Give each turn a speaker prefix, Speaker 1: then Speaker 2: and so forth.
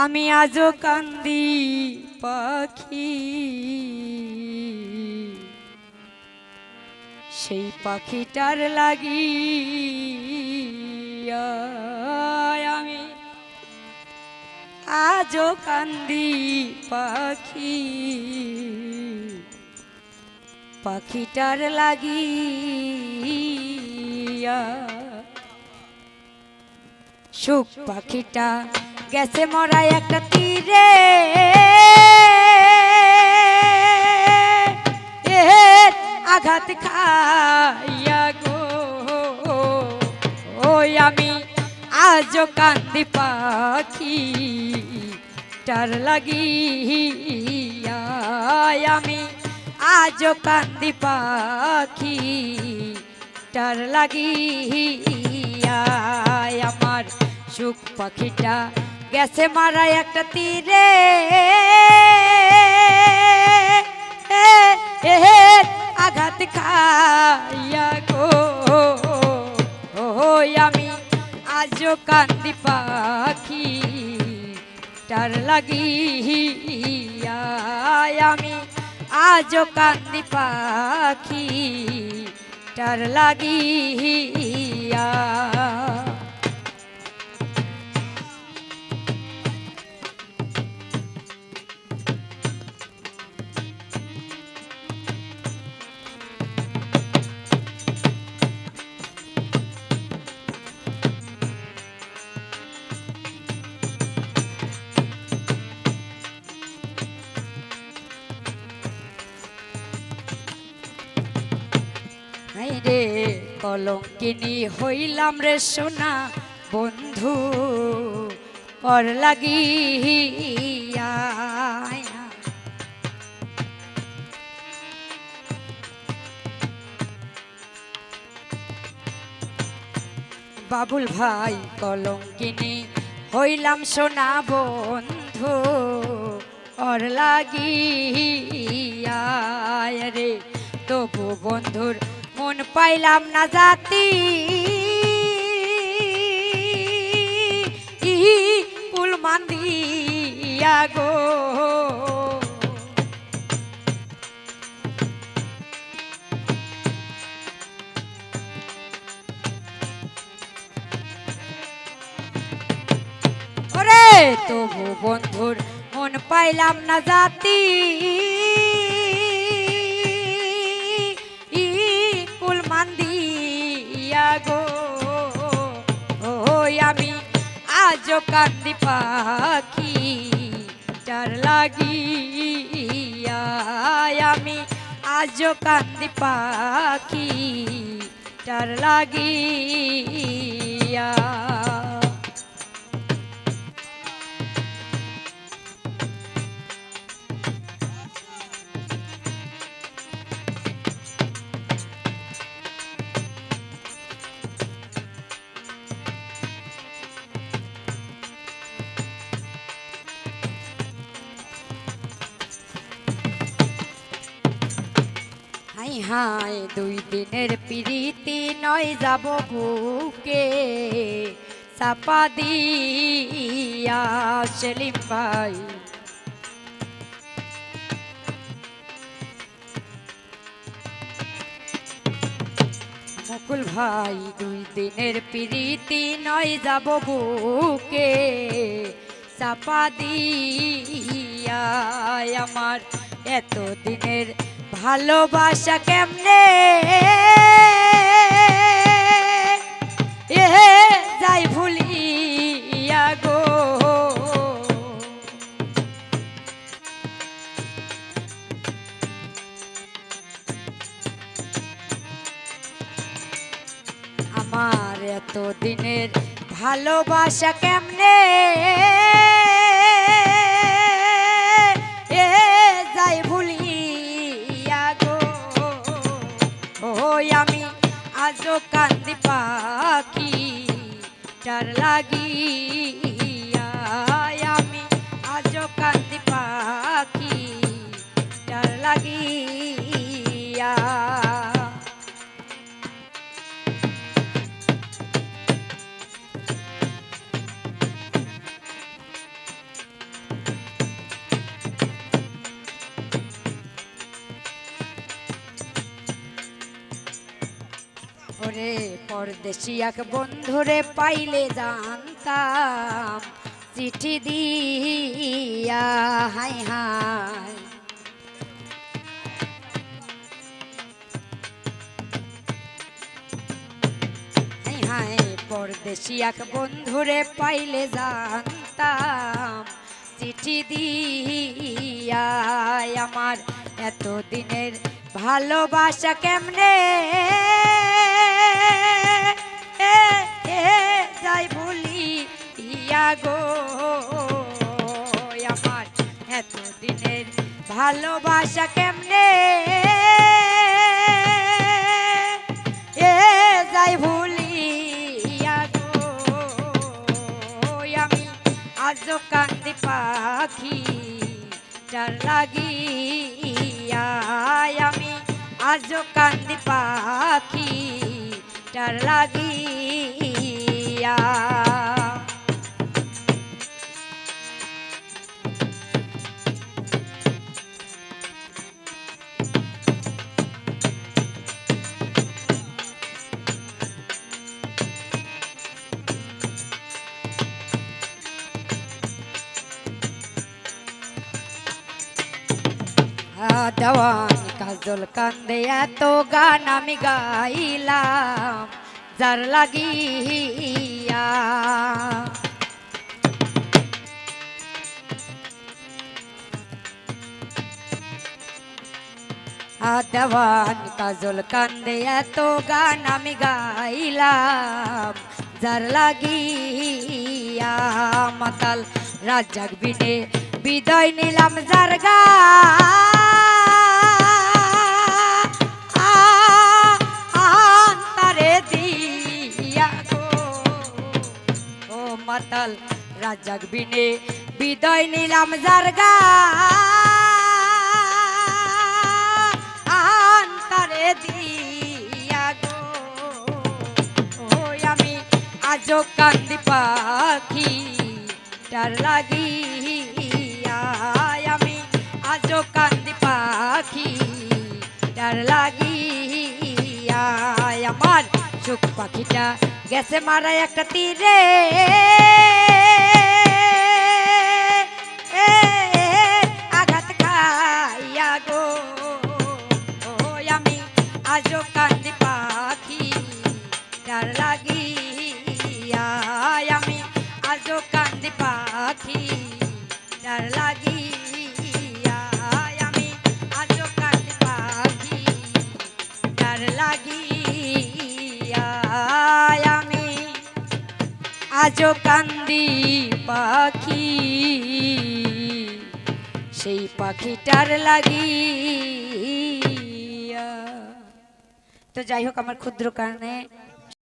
Speaker 1: আমি আজও কান্দি, পাখি। সেই পাখিটার লাগি আমি আজও কান্দি, পাখি। পাখিটার লাগি সুখ পাখিটা গেছে মরা একটা তীরে। আঘাত খাইয়া গো, ওই আমি আজও কান্দি পাখি টার লাগিয়া আমি আজও কান্দি পাখি টার লাগিয়া আমার সুখ পাখিটা গেছে মারা একটা তীরে। আঘাত খাইয়া গো। আমি আজও কান্দি পাখি টার লাগিয়া আমি আজও কান্দি পাখি টার লাগিয়া হাই রে কলঙ্কিনী, হইলাম রে সোনা বন্ধু। পর লাগিয়া বাবুল ভাই, কলঙ্কিনী, হইলাম সোনা বন্ধু। অর লাগিয়া রে, তবু বন্ধুর মন পাইলাম না জাতি। কুল মান্দিয়া গো। তবু বন্ধুর মন পাইলাম না জাতি। গো ও আমি আজ কান্দি পাখি চার লাগিয়া আমি আজ কান্দি পাখি চার লাগিয়া হাই দুই দিনের প্রীতি নয় যাব বুকে। চাপা দিয়া সেলিম ভাই। মুকুল ভাই, দুই দিনের প্রীতি নয় যাব বুকে। চাপা দিয়া আমার এত দিনের ভালোবাসা কেমনে? এ যাই ভুলিয়া গো। আমার এত দিনের ভালোবাসা কেমনে? আজও কান্দি পাখি চার লাগিয়া আমি আজও কান্দি পাখি চার লাগিয়া ওরে পরদেশি এক বন্ধুরে পাইলে জানতাম, চিঠি দিয়া হাই হাই হাই হাই পরদেশি এক বন্ধুরে পাইলে জানতাম, চিঠি দিয়া আমার এত দিনের ভালোবাসা কেমনে? যাই ভুলি ইয়া গো, আমার এত দিনের ভালোবাসা কেমনে? এ, যাই ভুলিয়া গো, আমি আজ কান্দি পাখি ডার লাগিয়া আমি আজ কান্দি পাখি টার লাগিয়া। দেওয়ান কাজল কান্দে এত গান আমি গাইলাম যার লাগিয়া দেওয়ান কাজল কান্দে এত গান আমি গাইলাম যার লাগিয়া মাতাল রাজাক বিনে বিদায় নিলাম যার গা রাজাক বিনে বিদায় নিলাম যার গা আন্তারে দিয়া গো। ও আমি আজও কান্দি পাখি ডার লাগিয়া। আমি আজও কান্দি পাখি ডার লাগিয়া। আমার সুখ পাখিটা গেছে মারা একটা তীরে। এ, আঘাত খাইয়া গো ও আমি আজও কান্দি পাখি সেই পাখিটার লাগি তো যাই হোক আমার ক্ষুদ্র কারণে